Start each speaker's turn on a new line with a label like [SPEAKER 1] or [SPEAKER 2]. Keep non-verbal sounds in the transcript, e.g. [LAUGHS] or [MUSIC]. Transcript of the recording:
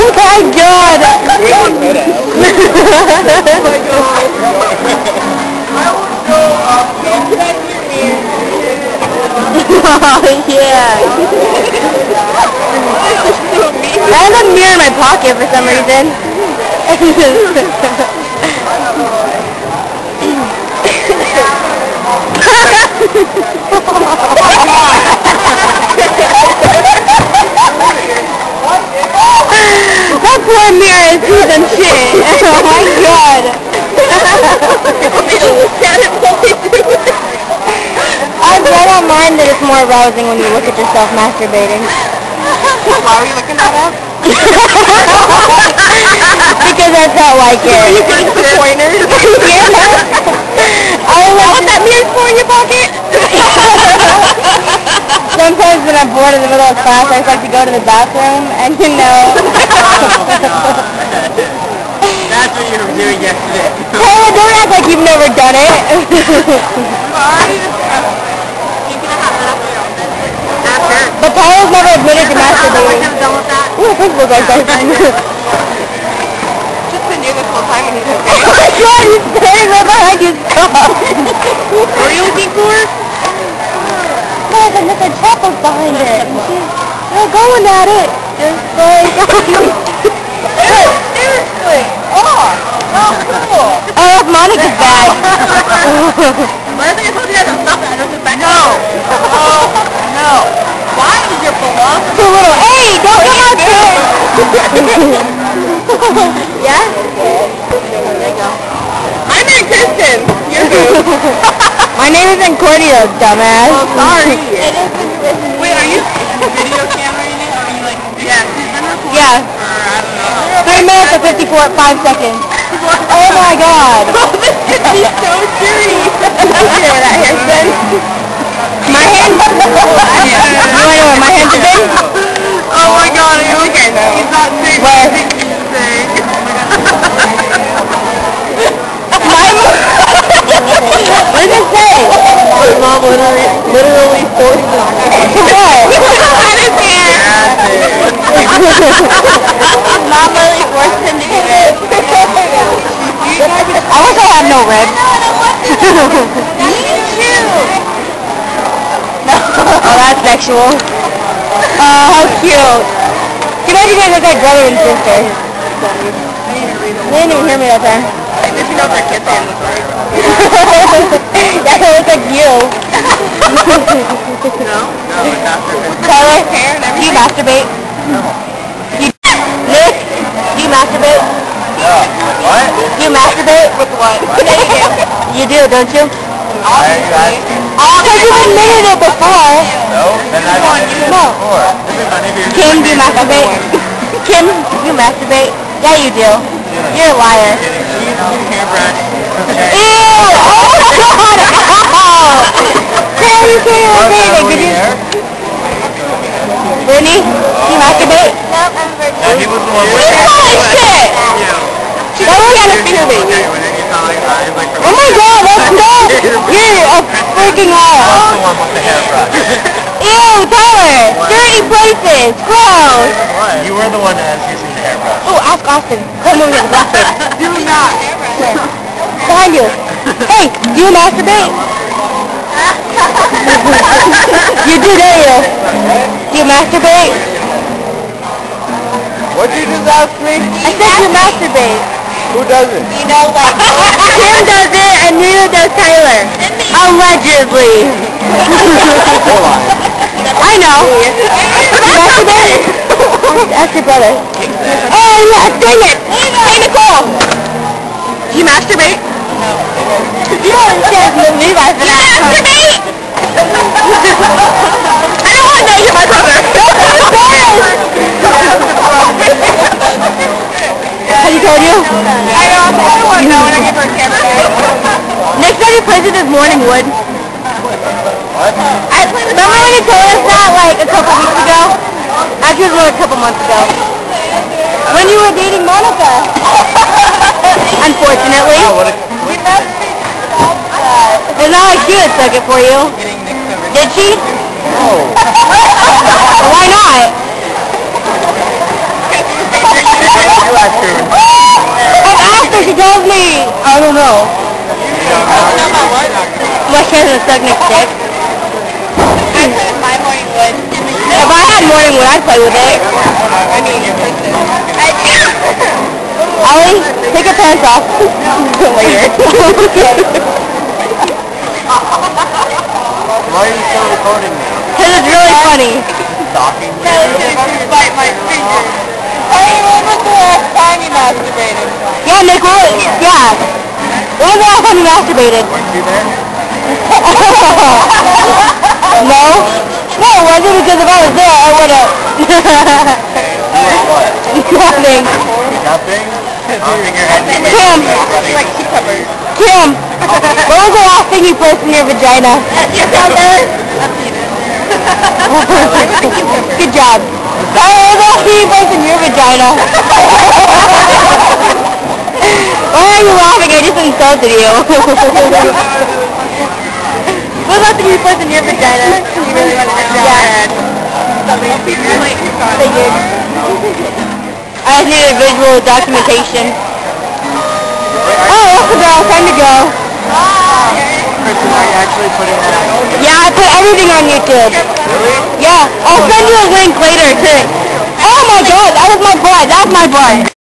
[SPEAKER 1] Oh my god! oh my god! oh yeah. I have a mirror in my pocket for some reason. that [LAUGHS] poor mirror is even shit. Oh my god. [LAUGHS] I, I don't mind that it's more arousing when you look at yourself masturbating.
[SPEAKER 2] Why are you looking that up? [LAUGHS]
[SPEAKER 1] because I felt like it. [LAUGHS]
[SPEAKER 2] You getting the pointers?
[SPEAKER 1] yeah. I
[SPEAKER 2] What that mirror's for in your pocket?
[SPEAKER 1] Sometimes when I'm bored in the middle of class, I just like to go to the bathroom, and you know.
[SPEAKER 2] That's what you were doing yesterday.
[SPEAKER 1] hey, don't act like you've never done it.
[SPEAKER 2] After.
[SPEAKER 1] but Tyler's never admitted to masturbating.
[SPEAKER 2] done with that.
[SPEAKER 1] Ooh, Facebook like that.
[SPEAKER 2] Just been doing this whole time and he's
[SPEAKER 1] oh
[SPEAKER 2] okay.
[SPEAKER 1] my god, he's standing right behind you. Stop.
[SPEAKER 2] What are you looking for?
[SPEAKER 1] Guys, and there's a chopper behind it. They're going at it. Just like...
[SPEAKER 2] Seriously. Oh. Cool.
[SPEAKER 1] oh, that's Monica's bag.
[SPEAKER 2] Why did I told you guys to stop that? I don't back No. Oh, no. Why is your philosophy?
[SPEAKER 1] Too little. Hey, don't come out there. yeah?
[SPEAKER 2] There you go. I'm in Christin. You're good. [LAUGHS]
[SPEAKER 1] My name isn't Cordia, dumbass.
[SPEAKER 2] Oh, sorry. It is. Wait, are you video camera in it? Or are you like, yeah, she's been recording.
[SPEAKER 1] Yeah.
[SPEAKER 2] Or I don't know.
[SPEAKER 1] 3 minutes and 54, 5 seconds. Oh my god. [LAUGHS]
[SPEAKER 2] He's so dirty.
[SPEAKER 1] Hear that, Harrison? My hands... [LAUGHS] you [LAUGHS] wanna know where my hands have been?
[SPEAKER 2] Oh my god, are you okay? He's not saying
[SPEAKER 1] Where?
[SPEAKER 2] anything you should say.
[SPEAKER 1] My What did it say?
[SPEAKER 2] My mom literally, literally forced me.
[SPEAKER 1] Mom really forced him to do it. I wish I had no ribs. oh, that's sexual. Oh, how cute. Can you imagine you guys look like brother and sister? They didn't even hear me that time.
[SPEAKER 2] Did you know their kids on the story?
[SPEAKER 1] that looks like you.
[SPEAKER 2] No? No, it's after her.
[SPEAKER 1] Tyler, do you
[SPEAKER 2] everything?
[SPEAKER 1] masturbate? You, Nick, do you masturbate? You masturbate?
[SPEAKER 2] With what? [LAUGHS]
[SPEAKER 1] You do, don't you?
[SPEAKER 2] Obviously.
[SPEAKER 1] Because you've admitted it before.
[SPEAKER 3] No? Then I didn't
[SPEAKER 1] No.
[SPEAKER 3] before. This is my nigga.
[SPEAKER 1] Kim, do you masturbate? Kim, do you masturbate? Yeah, you do. You're a liar. Ew! Oh my god! Ow! Sam, you can't even say anything. Could you... Brittany, do you masturbate?
[SPEAKER 2] Nope, I'm virgin.
[SPEAKER 3] Yeah, he was the one with
[SPEAKER 1] full of shit!
[SPEAKER 3] Yeah.
[SPEAKER 1] That was kind of feeling. Oh my god, that's no! You're a freaking ass.
[SPEAKER 3] the one with the hairbrush.
[SPEAKER 1] Ew, Tyler! Dirty places! Gross!
[SPEAKER 3] You were the one that was using the hairbrush.
[SPEAKER 1] Oh, ask Austin. Come over here.
[SPEAKER 2] Do not.
[SPEAKER 1] Behind you. Hey, do you masturbate? you do, don't you? Do you masturbate?
[SPEAKER 3] What'd you just ask me?
[SPEAKER 1] I said you masturbate.
[SPEAKER 3] Who doesn't?
[SPEAKER 2] You know, like,
[SPEAKER 1] Kim does it, and neither does Tyler. Allegedly. I know. Masturbate? Ask your brother. Oh, yes, dang it. Hey, Nicole. Do you masturbate? No. You don't understand Levi for that. Masturbate? [LAUGHS] I don't want to know you're my brother. [LAUGHS] Have you told you?
[SPEAKER 2] I don't, I want to know when I get for a camera guy.
[SPEAKER 1] Nick said he plays with his morning wood.
[SPEAKER 3] What?
[SPEAKER 1] I remember when he told us that like a couple weeks ago? Actually, it was only a couple months ago. When you were dating Monica. [LAUGHS] Unfortunately.
[SPEAKER 3] Oh, what a...
[SPEAKER 1] It's not like she would suck it for you.
[SPEAKER 3] Getting mixed.
[SPEAKER 1] Did she?
[SPEAKER 3] Oh. [LAUGHS]
[SPEAKER 1] Why not?
[SPEAKER 3] Raccoon?
[SPEAKER 1] I've asked her, she tells me. I don't know. My kid's a stuck next dick.
[SPEAKER 2] I put my morning wood.
[SPEAKER 1] If I had morning wood, I'd play with it.
[SPEAKER 2] I mean, your person. I do.
[SPEAKER 1] Ollie, take your pants off. [LAUGHS] Later.
[SPEAKER 3] Why are you still recording me?
[SPEAKER 1] Because it's really funny.
[SPEAKER 3] Stalking me?
[SPEAKER 2] That was gonna bite my finger. Hey, when was the last time you masturbated?
[SPEAKER 1] Yeah, Nick, what, yeah. When was the last time you masturbated?
[SPEAKER 3] Weren't you there?
[SPEAKER 1] no? No, it wasn't because if I was there, I would have. [LAUGHS] Nothing.
[SPEAKER 3] Nothing? Think your head
[SPEAKER 1] Kim,
[SPEAKER 2] Like cucumbers.
[SPEAKER 1] Kim, what was the last thing you placed in your vagina?
[SPEAKER 2] Your brother?
[SPEAKER 1] Good job. What was the last thing you placed in your vagina? [LAUGHS] Why are you laughing? I just insulted you. what was the you placed in your vagina?
[SPEAKER 2] You really want to know?
[SPEAKER 1] Yeah.
[SPEAKER 2] Somebody's secret.
[SPEAKER 1] Figured. I just needed visual documentation. Oh, girl. Time to go.
[SPEAKER 3] Christin, are you actually putting that on?
[SPEAKER 1] Yeah, I put everything on YouTube.
[SPEAKER 3] Really?
[SPEAKER 1] Yeah, I'll send you a link later too. Oh my god, that was my butt. That's my butt.